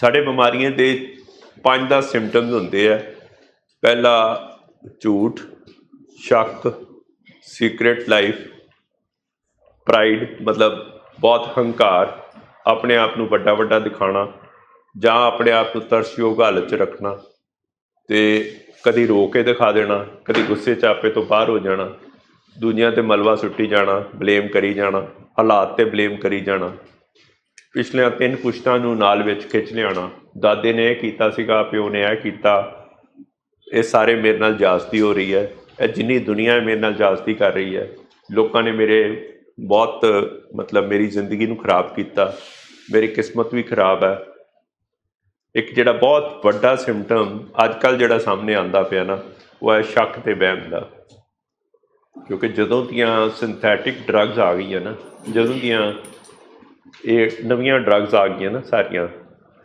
ਸਾਡੇ ਬਿਮਾਰੀਆਂ ਦੇ ਪੰਜ ਦਾ ਸਿੰਪਟਮਸ ਹੁੰਦੇ ਆ। ਪਹਿਲਾ, ਝੂਠ, ਸ਼ੱਕ ਸੀਕ੍ਰੀਟ ਲਾਈਫ ਪ੍ਰਾਈਡ ਮਤਲਬ ਬਹੁਤ ਹੰਕਾਰ, ਆਪਣੇ ਆਪ ਨੂੰ ਵੱਡਾ ਵੱਡਾ ਦਿਖਾਣਾ ਜਾਂ ਆਪਣੇ ਆਪ ਨੂੰ ਤਰਸਯੋਗ ਹਾਲਤ 'ਚ ਰੱਖਣਾ ਤੇ ਕਦੀ ਰੋ ਕੇ ਦਿਖਾ ਦੇਣਾ, ਕਦੀ ਗੁੱਸੇ 'ਚ ਆਪੇ ਤੋਂ ਬਾਹਰ ਹੋ ਜਾਣਾ, ਦੁਨੀਆ ਤੇ ਮਲਵਾ ਸੁੱਟੀ ਜਾਣਾ, ਬਲੇਮ ਕਰੀ ਜਾਣਾ, ਹਾਲਾਤ ਤੇ ਬਲੇਮ ਕਰੀ ਜਾਣਾ। ਪਿਛਲੀਆਂ ਤਿੰਨ ਪੁਸ਼ਤਾਂ ਨੂੰ ਨਾਲ ਵਿੱਚ ਖਿੱਚ ਲਿਆਣਾ ਦਾਦੇ ਨੇ ਇਹ ਕੀਤਾ ਸੀਗਾ, ਪਿਓ ਨੇ ਇਹ ਕੀਤਾ। ਇਹ ਸਾਰੇ ਮੇਰੇ ਨਾਲ ਜਾਸਤੀ ਹੋ ਰਹੀ ਹੈ। ਇਹ ਜਿੰਨੀ ਦੁਨੀਆ ਮੇਰੇ ਨਾਲ ਜਾਸਤੀ ਕਰ ਰਹੀ ਹੈ। ਲੋਕਾਂ ਨੇ ਮੇਰੇ ਬਹੁਤ, ਮਤਲਬ ਮੇਰੀ ਜ਼ਿੰਦਗੀ ਨੂੰ ਖਰਾਬ ਕੀਤਾ। ਮੇਰੀ ਕਿਸਮਤ ਵੀ ਖਰਾਬ ਹੈ। ਇੱਕ ਜਿਹੜਾ ਬਹੁਤ ਵੱਡਾ ਸਿੰਪਟਮ ਅੱਜ ਕੱਲ ਜਿਹੜਾ ਸਾਹਮਣੇ ਆਂਦਾ ਪਿਆ ਨਾ, ਉਹ ਹੈ ਸ਼ੱਕ ਤੇ ਵਹਿਮ ਦਾ। ਕਿਉਂਕਿ ਜਦੋਂ ਦੀਆਂ ਸਿੰਥੈਟਿਕ ਡਰੱਗਸ ਆ ਗਈਆਂ ਨਾ, ਜਦੋਂ ਦੀਆਂ ਇਹ ਨਵੀਆਂ ਡਰੱਗਸ ਆ ਗਈਆਂ ਨਾ ਸਾਰੀਆਂ,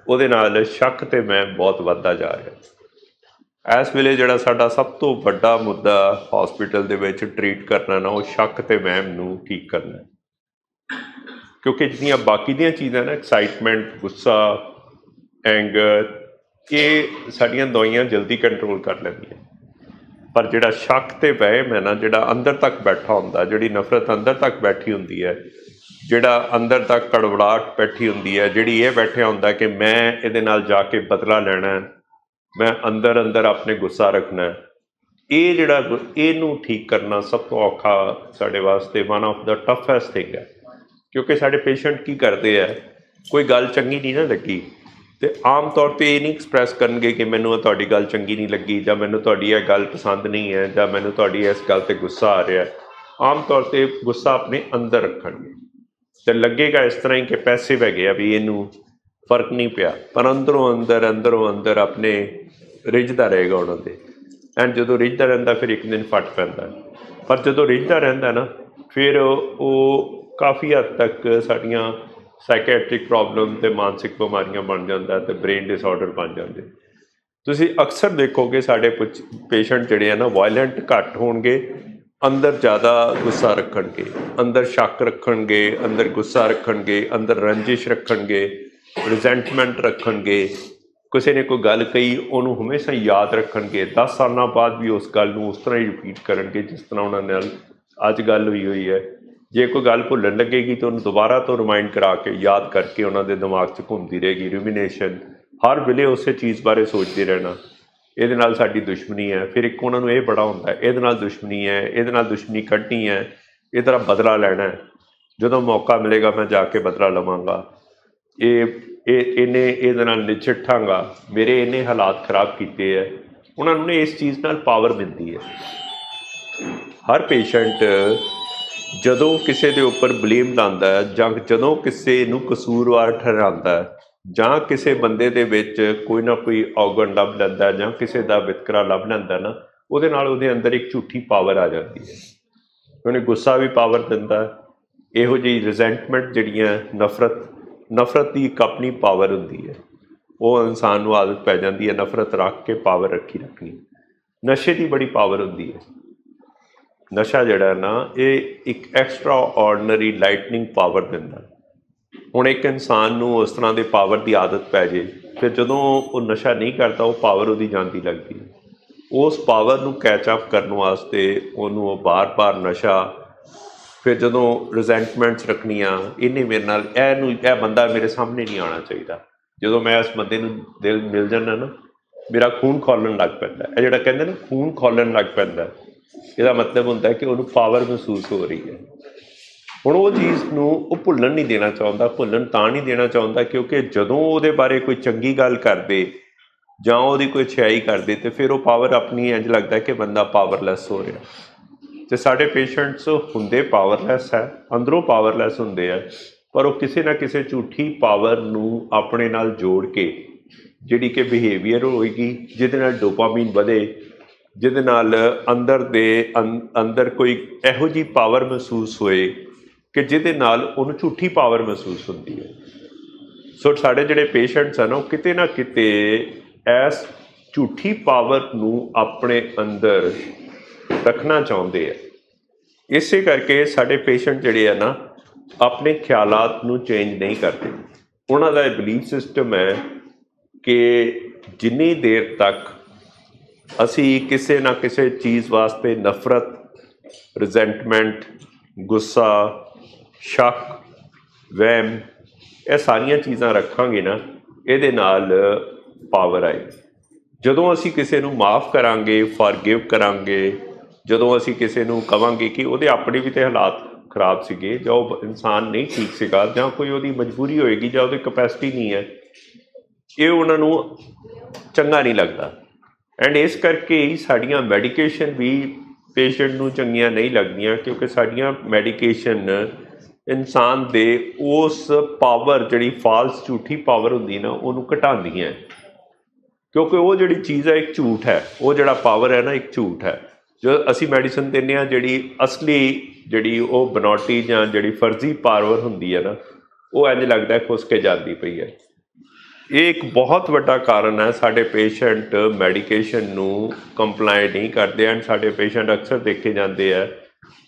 ਉਹਦੇ ਨਾਲ ਸ਼ੱਕ ਤੇ ਮੈਂ ਬਹੁਤ ਵੱਧਦਾ ਜਾ ਰਿਹਾ। ਇਸ ਵੇਲੇ ਜਿਹੜਾ ਸਾਡਾ ਸਭ ਤੋਂ ਵੱਡਾ ਮੁੱਦਾ ਹਸਪੀਟਲ ਦੇ ਵਿੱਚ ਟ੍ਰੀਟ ਕਰਨਾ ਨਾ, ਉਹ ਸ਼ੱਕ ਤੇ ਵਹਿਮ ਨੂੰ ਠੀਕ ਕਰਨਾ। ਕਿਉਂਕਿ ਜਿਹੜੀਆਂ ਬਾਕੀ ਦੀਆਂ ਚੀਜ਼ਾਂ ਨਾ ਐਕਸਾਈਟਮੈਂਟ ਗੁੱਸਾ ਐਂਗਰ ਇਹ ਸਾਡੀਆਂ ਦਵਾਈਆਂ ਜਲਦੀ ਕੰਟਰੋਲ ਕਰ ਲੈਂਦੀਆਂ। ਪਰ ਜਿਹੜਾ ਸ਼ੱਕ ਤੇ ਵਹਿਮ ਹੈ ਨਾ, ਜਿਹੜਾ ਅੰਦਰ ਤੱਕ ਬੈਠਾ ਹੁੰਦਾ, ਜਿਹੜੀ ਨਫ਼ਰਤ ਅੰਦਰ ਤੱਕ ਬੈਠੀ ਹੁੰਦੀ ਹੈ ਜਿਹੜਾ ਅੰਦਰ ਤੱਕ ਕੜਵੜਾਟ ਬੈਠੀ ਹੁੰਦੀ ਹੈ, ਜਿਹੜੀ ਇਹ ਬੈਠਿਆ ਹੁੰਦਾ ਕਿ ਮੈਂ ਇਹਦੇ ਨਾਲ ਜਾ ਕੇ ਬਦਲਾ ਲੈਣਾ ਮੈਂ ਅੰਦਰ ਅੰਦਰ ਆਪਣੇ ਗੁੱਸਾ ਰੱਖਣਾ ਇਹ ਜਿਹੜਾ ਇਹਨੂੰ ਠੀਕ ਕਰਨਾ ਸਭ ਤੋਂ ਔਖਾ ਸਾਡੇ ਵਾਸਤੇ one of the toughest thing ਹੈ। ਕਿਉਂਕਿ ਸਾਡੇ ਪੇਸ਼ੈਂਟ ਕੀ ਕਰਦੇ ਆ, ਕੋਈ ਗੱਲ ਚੰਗੀ ਨਹੀਂ ਨਾ ਲੱਗੀ। ਤੇ ਆਮ ਤੌਰ ਤੇ ਇਹ ਨਹੀਂ ਐਕਸਪ੍ਰੈਸ ਕਰਨਗੇ ਕਿ ਮੈਨੂੰ ਤੁਹਾਡੀ ਗੱਲ ਚੰਗੀ ਨਹੀਂ ਲੱਗੀ, ਜਾਂ ਮੈਨੂੰ ਤੁਹਾਡੀ ਇਹ ਗੱਲ ਪਸੰਦ ਨਹੀਂ ਹੈ, ਜਾਂ ਮੈਨੂੰ ਤੁਹਾਡੀ ਇਸ ਗੱਲ ਤੇ ਗੁੱਸਾ ਆ ਰਿਹਾ ਆਮ ਤੌਰ ਤੇ ਗੁੱਸਾ ਆਪਣੇ ਅੰਦਰ ਰੱਖਣਗੇ। ਤੇ ਲੱਗੇਗਾ ਇਸ ਤਰ੍ਹਾਂ ਹੀ ਕਿ ਪੈਸੇ ਵਗੇ ਆ ਵੀ ਇਹਨੂੰ ਫ਼ਰਕ ਨਹੀਂ ਪਿਆ। ਪਰ ਅੰਦਰੋਂ ਅੰਦਰ ਅੰਦਰੋਂ ਅੰਦਰ ਆਪਣੇ ਰਿੱਝਦਾ ਰਹੇਗਾ ਉਹਨਾਂ ਦੇ ਐਂਡ ਜਦੋਂ ਰਿੱਝਦਾ ਰਹਿੰਦਾ ਫਿਰ ਇੱਕ ਦਿਨ ਫਟ ਪੈਂਦਾ। ਪਰ ਜਦੋਂ ਰਿੱਝਦਾ ਰਹਿੰਦਾ ਨਾ, ਫਿਰ ਉਹ ਕਾਫੀ ਹੱਦ ਤੱਕ ਸਾਡੀਆਂ ਸਾਈਕੈਟ੍ਰਿਕ ਪ੍ਰੋਬਲਮ ਤੇ ਮਾਨਸਿਕ ਬਿਮਾਰੀਆਂ ਬਣ ਜਾਂਦਾ ਤੇ ਬ੍ਰੇਨ ਡਿਸਆਰਡਰ ਬਣ ਜਾਂਦੇ। ਤੁਸੀਂ ਅਕਸਰ ਦੇਖੋਗੇ ਸਾਡੇ ਪੇਸ਼ੈਂਟ ਜਿਹੜੇ ਆ ਨਾ ਵਾਇਲੈਂਟ ਘੱਟ ਹੋਣਗੇ। ਅੰਦਰ ਜ਼ਿਆਦਾ ਗੁੱਸਾ ਰੱਖਣਗੇ, ਅੰਦਰ ਸ਼ੱਕ ਰੱਖਣਗੇ, ਅੰਦਰ ਗੁੱਸਾ ਰੱਖਣਗੇ, ਅੰਦਰ ਰੰਜਿਸ਼ ਰੱਖਣਗੇ ਰਿਜ਼ੈਂਟਮੈਂਟ ਰੱਖਣਗੇ। ਕਿਸੇ ਨੇ ਕੋਈ ਗੱਲ ਕਹੀ, ਉਹਨੂੰ ਹਮੇਸ਼ਾ ਯਾਦ ਰੱਖਣਗੇ। 10 ਸਾਲਾਂ ਬਾਅਦ ਵੀ ਉਸ ਗੱਲ ਨੂੰ ਉਸ ਤਰ੍ਹਾਂ ਹੀ ਰਿਪੀਟ ਕਰਨਗੇ, ਜਿਸ ਤਰ੍ਹਾਂ ਉਹਨਾਂ ਨਾਲ ਅੱਜ ਗੱਲ ਹੋਈ ਹੋਈ ਹੈ। ਜੇ ਕੋਈ ਗੱਲ ਭੁੱਲਣ ਲੱਗੇਗੀ ਤਾਂ ਉਹਨੂੰ ਦੁਬਾਰਾ ਤੋਂ ਰਿਮਾਈਂਡ ਕਰਾ ਕੇ, ਯਾਦ ਕਰਕੇ ਉਹਨਾਂ ਦੇ ਦਿਮਾਗ 'ਚ ਘੁੰਮਦੀ ਰਹੇਗੀ ਰੂਮੀਨੇਸ਼ਨ ਹਰ ਵੇਲੇ ਉਸੇ ਚੀਜ਼ ਬਾਰੇ ਸੋਚਦੇ ਰਹਿਣਾ। ਇਹਦੇ ਨਾਲ ਸਾਡੀ ਦੁਸ਼ਮਣੀ ਹੈ। ਫਿਰ ਇੱਕ ਉਹਨਾਂ ਨੂੰ ਇਹ ਬੜਾ ਹੁੰਦਾ, ਇਹਦੇ ਨਾਲ ਦੁਸ਼ਮਣੀ ਹੈ, ਇਹਦੇ ਨਾਲ ਦੁਸ਼ਮਣੀ ਕੱਢਣੀ ਹੈ, ਇਹ ਤਰ੍ਹਾਂ ਬਦਲਾ ਲੈਣਾ ਜਦੋਂ ਮੌਕਾ ਮਿਲੇਗਾ, ਮੈਂ ਜਾ ਕੇ ਬਦਲਾ ਲਵਾਂਗਾ। ਇਹ ਇਹ, ਇਹਨੇ ਇਹਦੇ ਨਾਲ ਨਿਚਟਾਂਗਾ ਮੇਰੇ ਇਹਨੇ ਹਾਲਾਤ ਖਰਾਬ ਕੀਤੇ ਹੈ। ਉਹਨਾਂ ਨੂੰ ਇਸ ਚੀਜ਼ ਨਾਲ ਪਾਵਰ ਮਿਲਦੀ ਹੈ। ਹਰ ਪੇਸ਼ੈਂਟ ਜਦੋਂ ਕਿਸੇ ਦੇ ਉੱਪਰ ਬਲੇਮ ਲਾਉਂਦਾ ਹੈ ਜਾਂ ਜਦੋਂ ਕਿਸੇ ਨੂੰ ਕਸੂਰਵਾਰ ਠਹਿਰਾਉਂਦਾ ਹੈ ਜਾਂ ਕਿਸੇ ਬੰਦੇ ਦੇ ਵਿੱਚ ਕੋਈ ਨਾ ਕੋਈ ਔਗਣ ਲੱਭ ਲੈਂਦਾ ਜਾਂ ਕਿਸੇ ਦਾ ਵਿਤਕਰਾ ਲੱਭ ਲੈਂਦਾ ਨਾ, ਉਹਦੇ ਨਾਲ ਉਹਦੇ ਅੰਦਰ ਇੱਕ ਝੂਠੀ ਪਾਵਰ ਆ ਜਾਂਦੀ ਹੈ। ਉਹਨੇ ਗੁੱਸਾ ਵੀ ਪਾਵਰ ਦਿੰਦਾ, ਇਹੋ ਜਿਹੀ ਰਿਜ਼ੈਂਟਮੈਂਟ ਜਿਹੜੀਆਂ ਨਫ਼ਰਤ ਨਫ਼ਰਤ ਦੀ ਇੱਕ ਆਪਣੀ ਪਾਵਰ ਹੁੰਦੀ ਹੈ। ਉਹ ਇਨਸਾਨ ਨੂੰ ਆਦਤ ਪੈ ਜਾਂਦੀ ਹੈ ਨਫ਼ਰਤ ਰੱਖ ਕੇ ਪਾਵਰ ਰੱਖੀ ਰੱਖਣੀ। ਨਸ਼ੇ ਦੀ ਬੜੀ ਪਾਵਰ ਹੁੰਦੀ ਹੈ। ਨਸ਼ਾ ਜਿਹੜਾ ਨਾ, ਇਹ ਇੱਕ ਐਕਸਟਰਾ ਆਰਡੀਨਰੀ ਲਾਈਟਨਿੰਗ ਪਾਵਰ ਦਿੰਦਾ। ਹੁਣ ਇੱਕ ਇਨਸਾਨ ਨੂੰ ਉਸ ਤਰ੍ਹਾਂ ਦੇ ਪਾਵਰ ਦੀ ਆਦਤ ਪੈ ਜੇ, ਫਿਰ ਜਦੋਂ ਉਹ ਨਸ਼ਾ ਨਹੀਂ ਕਰਦਾ, ਉਹ ਪਾਵਰ ਉਹਦੀ ਜਾਂਦੀ ਲੱਗਦੀ ਉਸ ਪਾਵਰ ਨੂੰ ਕੈਚ ਅਪ ਕਰਨ ਵਾਸਤੇ ਉਹਨੂੰ ਉਹ ਬਾਰ-ਬਾਰ ਨਸ਼ਾ, ਫਿਰ ਜਦੋਂ ਰਿਜ਼ੈਂਟਮੈਂਟਸ ਰੱਖਣੀਆਂ, ਇਹਨੇ ਮੇਰੇ ਨਾਲ, ਇਹ ਨੂੰ, ਇਹ ਬੰਦਾ ਮੇਰੇ ਸਾਹਮਣੇ ਨਹੀਂ ਆਉਣਾ ਚਾਹੀਦਾ। ਜਦੋਂ ਮੈਂ ਇਸ ਬੰਦੇ ਨੂੰ ਦਿਲ ਮਿਲ ਜਾਂਦਾ ਨਾ, ਮੇਰਾ ਖੂਨ ਖੋਲਣ ਲੱਗ ਪੈਂਦਾ ਇਹ ਜਿਹੜਾ ਕਹਿੰਦੇ ਨੇ, ਖੂਨ ਖੋਲਣ ਲੱਗ ਪੈਂਦਾ ਇਹਦਾ ਮਤਲਬ ਹੁੰਦਾ ਕਿ ਉਹਨੂੰ ਪਾਵਰ ਮਹਿਸੂਸ ਹੋ ਰਹੀ ਹੈ। ਹੁਣ ਉਹ ਚੀਜ਼ ਨੂੰ ਉਹ ਭੁੱਲਣ ਨਹੀਂ ਦੇਣਾ ਚਾਹੁੰਦਾ, ਭੁੱਲਣ ਤਾਂ ਨਹੀਂ ਦੇਣਾ ਚਾਹੁੰਦਾ ਕਿਉਂਕਿ ਜਦੋਂ ਉਹਦੇ ਬਾਰੇ ਕੋਈ ਚੰਗੀ ਗੱਲ ਕਰਦੇ ਜਾਂ ਉਹਦੀ ਕੋਈ ਛਿਆਈ ਕਰਦੇ ਤੇ ਫਿਰ ਉਹ ਪਾਵਰ ਆਪਣੀ ਇੰਜ ਲੱਗਦਾ ਕਿ ਬੰਦਾ ਪਾਵਰਲੈਸ ਹੋ ਰਿਹਾ। ਤੇ ਸਾਡੇ ਪੇਸ਼ੈਂਟਸ ਹੁੰਦੇ ਪਾਵਰਲੈਸ ਹੈ, ਅੰਦਰੋਂ ਪਾਵਰਲੈਸ ਹੁੰਦੇ ਆ, ਪਰ ਉਹ ਕਿਸੇ ਨਾ ਕਿਸੇ ਝੂਠੀ ਪਾਵਰ ਨੂੰ ਆਪਣੇ ਨਾਲ ਜੋੜ ਕੇ ਜਿਹੜੀ ਕਿ ਬਿਹੇਵੀਅਰ ਹੋਏਗੀ, ਜਿਹਦੇ ਨਾਲ ਡੋਪਾਮਾਈਨ ਵਧੇ, ਜਿਹਦੇ ਨਾਲ ਅੰਦਰ ਦੇ ਅੰਦਰ ਕੋਈ ਇਹੋ ਜੀ ਪਾਵਰ ਮਹਿਸੂਸ ਹੋਏ ਕਿ ਜਿਹਦੇ ਨਾਲ ਉਹਨੂੰ ਝੂਠੀ ਪਾਵਰ ਮਹਿਸੂਸ ਹੁੰਦੀ ਹੈ। ਸੋ ਸਾਡੇ ਜਿਹੜੇ ਪੇਸ਼ੈਂਟਸ ਹਨ, ਉਹ ਕਿਤੇ ਨਾ ਕਿਤੇ ਇਸ ਝੂਠੀ ਪਾਵਰ ਨੂੰ ਆਪਣੇ ਅੰਦਰ ਰੱਖਣਾ ਚਾਹੁੰਦੇ ਆ। ਇਸੇ ਕਰਕੇ ਸਾਡੇ ਪੇਸ਼ੈਂਟ ਜਿਹੜੇ ਆ ਨਾ, ਆਪਣੇ ਖਿਆਲਾਤ ਨੂੰ ਚੇਂਜ ਨਹੀਂ ਕਰਦੇ। ਉਹਨਾਂ ਦਾ ਇਹ ਬਲੀਫ ਸਿਸਟਮ ਹੈ ਕਿ ਜਿੰਨੀ ਦੇਰ ਤੱਕ ਅਸੀਂ ਕਿਸੇ ਨਾ ਕਿਸੇ ਚੀਜ਼ ਵਾਸਤੇ ਨਫ਼ਰਤ ਰਿਜ਼ੈਂਟਮੈਂਟ ਗੁੱਸਾ ਸ਼ੱਕ, ਵਹਿਮ, ਇਹ ਸਾਰੀਆਂ ਚੀਜ਼ਾਂ ਰੱਖਾਂਗੇ ਨਾ, ਇਹਦੇ ਨਾਲ ਪਾਵਰ ਆਏ ਜਦੋਂ ਅਸੀਂ ਕਿਸੇ ਨੂੰ ਮਾਫ ਕਰਾਂਗੇ ਫੋਰਗਿਵ ਕਰਾਂਗੇ, ਜਦੋਂ ਅਸੀਂ ਕਿਸੇ ਨੂੰ ਕਵਾਂਗੇ ਕਿ ਉਹਦੇ ਆਪਣੇ ਵੀ ਤੇ ਹਾਲਾਤ ਖਰਾਬ ਸੀਗੇ, ਜਾਂ ਉਹ ਇਨਸਾਨ ਨਹੀਂ ਠੀਕ ਸੀਗਾ, ਜਾਂ ਕੋਈ ਉਹਦੀ ਮਜਬੂਰੀ ਹੋਏਗੀ, ਜਾਂ ਉਹਦੀ ਕਪੈਸਿਟੀ ਨਹੀਂ ਹੈ, ਇਹ ਉਹਨਾਂ ਨੂੰ ਚੰਗਾ ਨਹੀਂ ਲੱਗਦਾ। ਐਂਡ ਇਸ ਕਰਕੇ ਹੀ ਸਾਡੀਆਂ ਮੈਡੀਕੇਸ਼ਨ ਵੀ ਪੇਸ਼ੈਂਟ ਨੂੰ ਚੰਗੀਆਂ ਨਹੀਂ ਲੱਗਦੀਆਂ, ਕਿਉਂਕਿ ਸਾਡੀਆਂ ਮੈਡੀਕੇਸ਼ਨ ਇਨਸਾਨ ਦੇ ਉਸ ਪਾਵਰ ਜਿਹੜੀ ਫਾਲਸ ਝੂਠੀ ਪਾਵਰ ਹੁੰਦੀ ਨਾ, ਉਹਨੂੰ ਘਟਾਉਂਦੀਆਂ ਕਿਉਂਕਿ ਉਹ ਜਿਹੜੀ ਚੀਜ਼ ਹੈ, ਇੱਕ ਝੂਠ ਹੈ। ਉਹ ਜਿਹੜਾ ਪਾਵਰ ਹੈ ਨਾ, ਇੱਕ ਝੂਠ ਹੈ। ਜੋ ਅਸੀਂ ਮੈਡੀਸਨ ਦਿੰਦੇ ਆ ਜਿਹੜੀ ਅਸਲੀ ਜਿਹੜੀ ਉਹ ਬਨੌਟੀ ਜਾਂ ਜਿਹੜੀ ਫਰਜ਼ੀ ਪਾਵਰ ਹੁੰਦੀ ਹੈ ਨਾ, ਉਹ ਇੰਜ ਲੱਗਦਾ ਖੁੱਸ ਕੇ ਜਾਂਦੀ ਪਈ ਹੈ। ਇਹ ਇੱਕ ਬਹੁਤ ਵੱਡਾ ਕਾਰਨ ਹੈ, ਸਾਡੇ ਪੇਸ਼ੈਂਟ ਮੈਡੀਕੇਸ਼ਨ ਨੂੰ ਕੰਪਲਾਈ ਨਹੀਂ ਕਰਦੇ ਐਂਡ ਸਾਡੇ ਪੇਸ਼ੈਂਟ ਅਕਸਰ ਦੇਖੇ ਜਾਂਦੇ ਆ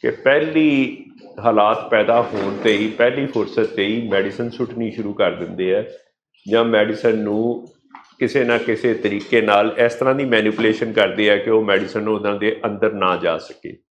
ਕਿ ਪਹਿਲੀ ਹਾਲਾਤ ਪੈਦਾ ਹੋਣ ਤੇ ਹੀ ਪਹਿਲੀ ਫੁਰਸਤ ਤੇ ਹੀ ਮੈਡੀਸਨ ਸੁੱਟਣੀ ਸ਼ੁਰੂ ਕਰ ਦਿੰਦੇ ਆ ਜਾਂ ਮੈਡੀਸਨ ਨੂੰ ਕਿਸੇ ਨਾ ਕਿਸੇ ਤਰੀਕੇ ਨਾਲ ਇਸ ਤਰ੍ਹਾਂ ਦੀ ਮੈਨੀਪੂਲੇਸ਼ਨ ਕਰਦੇ ਆ ਕਿ ਉਹ ਮੈਡੀਸਨ ਉਹਨਾਂ ਦੇ ਅੰਦਰ ਨਾ ਜਾ ਸਕੇ।